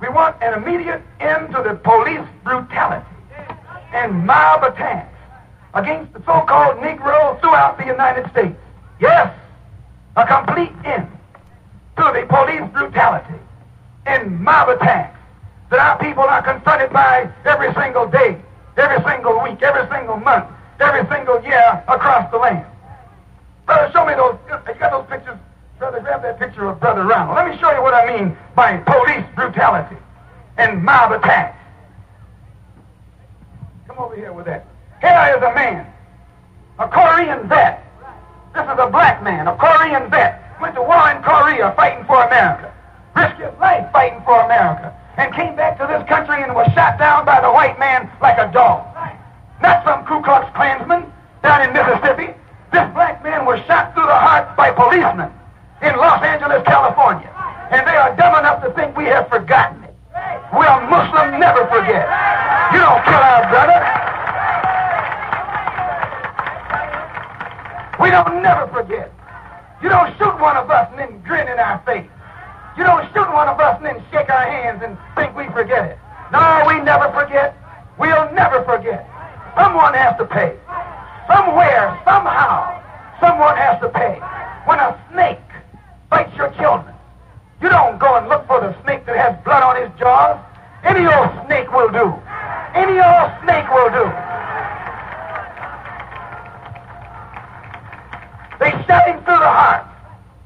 We want an immediate end to the police brutality and mob attacks against the so-called Negroes throughout the United States. Yes, a complete end to the police brutality and mob attacks that our people are confronted by every single day, every single week, every single month, every single year across the land. Brother, show me those. You got those pictures? Brother, grab that picture of Brother Ronald. Let me show you what I mean by police brutality and mob attacks. Come over here with that. Here is a man, a Korean vet. This is a black man, a Korean vet. Went to war in Korea fighting for America. Risked his life fighting for America. And came back to this country and was shot down by the white man like a dog. Not some Ku Klux Klansman down in Mississippi. This black man was shot through the heart by policemen in Los Angeles, California. And they are dumb enough to think we have forgotten it. We are Muslim, never forget. You don't kill our brother. We don't never forget. You don't shoot one of us and then grin in our face. You don't shoot one of us and then shake our hands and think we forget it. No, we never forget. We'll never forget. Someone has to pay. Somewhere, somehow, someone has to pay. When a snake your children, you don't go and look for the snake that has blood on his jaws. Any old snake will do. Any old snake will do. They shot him through the heart.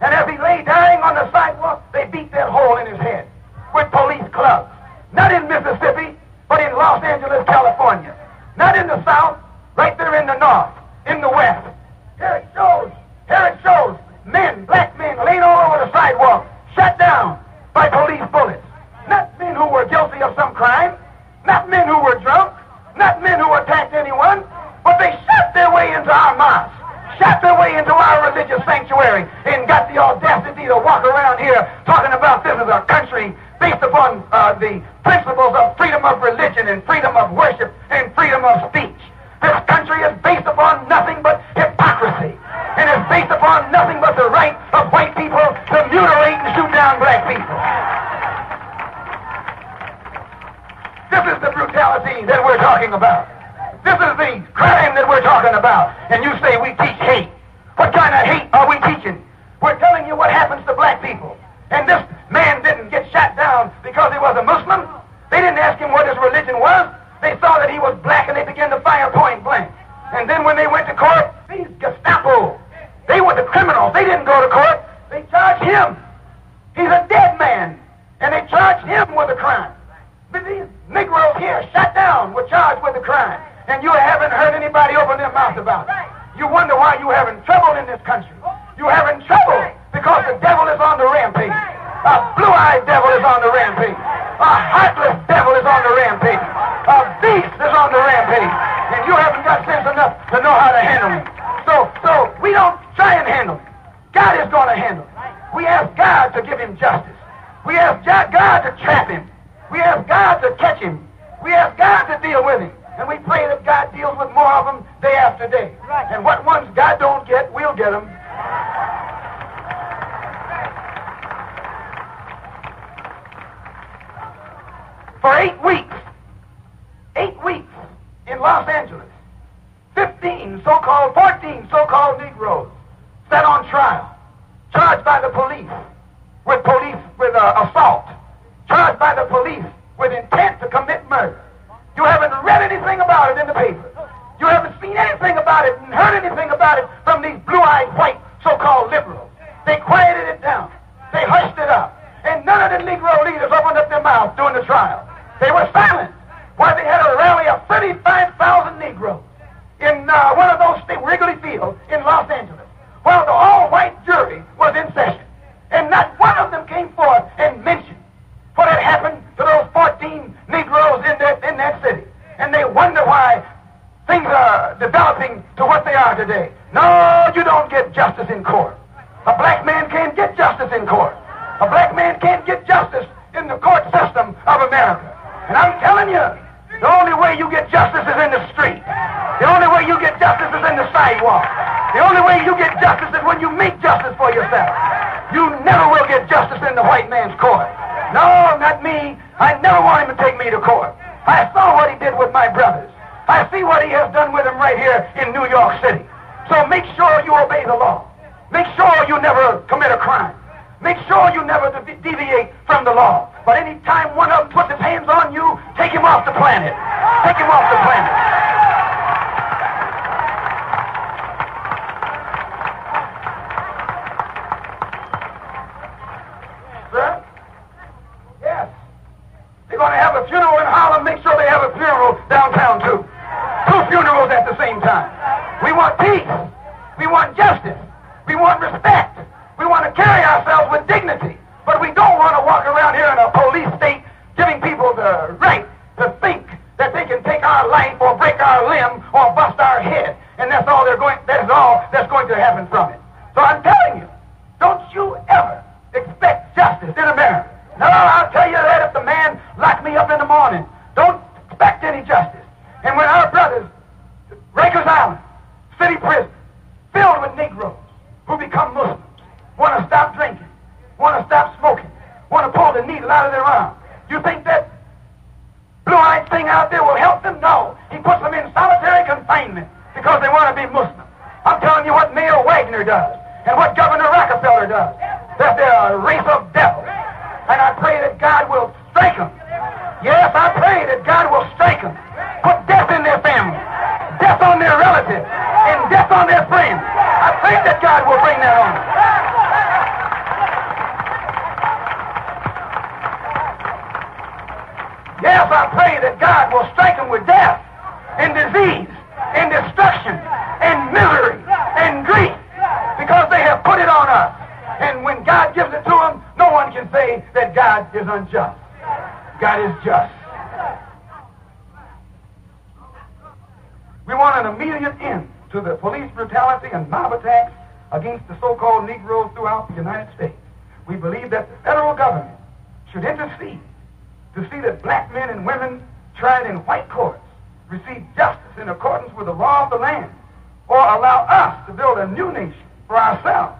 And as he lay dying on the sidewalk, they beat that hole in his head with police clubs. Not in Mississippi, but in Los Angeles, California. Not in the South, right there in the North, in the West. Here it shows. Here it shows. Men, black men, laid all over the sidewalk, shot down by police bullets. Not men who were guilty of some crime, not men who were drunk, not men who attacked anyone, but they shot their way into our mosque shot their way into our religious sanctuary and got the audacity to walk around here talking about this as a country based upon uh, the principles of freedom of religion and freedom of worship and freedom of speech. This country is based upon nothing but hypocrisy and is based upon nothing but talking about. This is the crime that we're talking about. And you say we teach hate. What kind of hate are we teaching? We're telling you what happens to black people. And this man didn't get shot down because he was a Muslim. They didn't ask him what his religion was. They saw that he was black and they began to fire point blank. And then when they went to court, these Gestapo, they were the criminals. They didn't go to court. They charged him. He's a dead man. And they charged him with a crime. These here, shut down, were charged with a crime and you haven't heard anybody open their mouth about it. You wonder why you're having trouble in this country. You're having trouble because the devil is on the rampage. A blue-eyed devil is on the rampage. A heartless devil is on the rampage. A beast is on the rampage. And you haven't got sense enough to know how to handle him. So, so we don't try and handle him. God is going to handle him. We ask God to give him justice. We ask God to trap him. We ask God to catch him. We ask God to deal with him. And we pray that God deals with more of them day after day. Right. And what ones God don't get, we'll get them. For eight weeks, eight weeks in Los Angeles, 15 so-called, 14 so-called Negroes set on trial, charged by the police with police with uh, assault, charged by the police with intent to commit murder. You haven't read anything about it in the paper. You haven't seen anything about it and heard anything about it from these blue-eyed white so-called liberals. They quieted it down. They hushed it up. And none of the Negro leaders opened up their mouths during the trial. They were silent while they had a rally of 35,000 Negroes in uh, one of those state, Wrigley Field in Los Angeles, while the all-white jury was in session. And not one of them came forth and mentioned what had happened to those 14 Negroes in that, in that city. And they wonder why things are developing to what they are today. No, you don't get justice in court. A black man can't get justice in court. A black man can't get justice in the court system of America. And I'm telling you, the only way you get justice is in the street. The only way you get justice is in the sidewalk. The only way you get justice is when you make justice for yourself. You never will get justice in the white man's court. No, not me. I never want him to take me to court. I saw what he did with my brothers. I see what he has done with them right here in New York City. So make sure you obey the law. Make sure you never commit a crime. Make sure you never de- deviate from the law. But any time one of them puts his hands on you, take him off the planet. Take him off the planet. Sir? Yes. They're going to have a funeral in Harlem. Make sure they have a funeral downtown, too. Two funerals at the same time. We want peace. We want justice. We want respect. We want to carry ourselves with dignity. But we don't want to walk around here in a police state giving people the right to think that they can take our life or break our limb or bust our head. And that's all they're going that's all that's going to happen from it. Tell you that if the man locked me up in the morning, don't expect any justice. And when our brothers, Rikers Island, city prison, filled with Negroes who become Muslims, want to stop drinking, want to stop smoking, want to pull the needle out of their arm, you think that blue-eyed thing out there will help them? No. He puts them in solitary confinement because they want to be Muslim. I'm telling you what Mayor Wagner does and what Governor Rockefeller does. That they're a race of devils. That God will strike them. Put death in their family, death on their relatives, and death on their friends. I pray that God will bring that on them. Yes, I pray that God will strike them with death and disease and destruction and misery and grief because they have put it on us. And when God gives it to them, no one can say that God is unjust. God is just. We want an immediate end to the police brutality and mob attacks against the so-called Negroes throughout the United States. We believe that the federal government should intercede to see that black men and women tried in white courts receive justice in accordance with the law of the land, or allow us to build a new nation for ourselves